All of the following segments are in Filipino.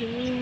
Ooh.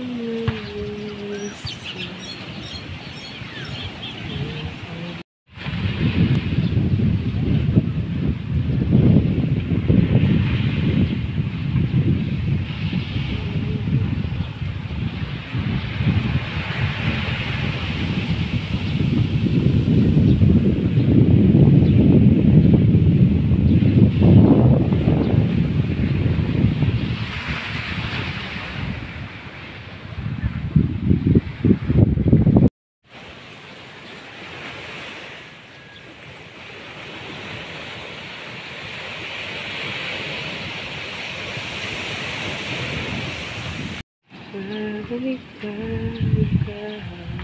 Balik ka, balik ka.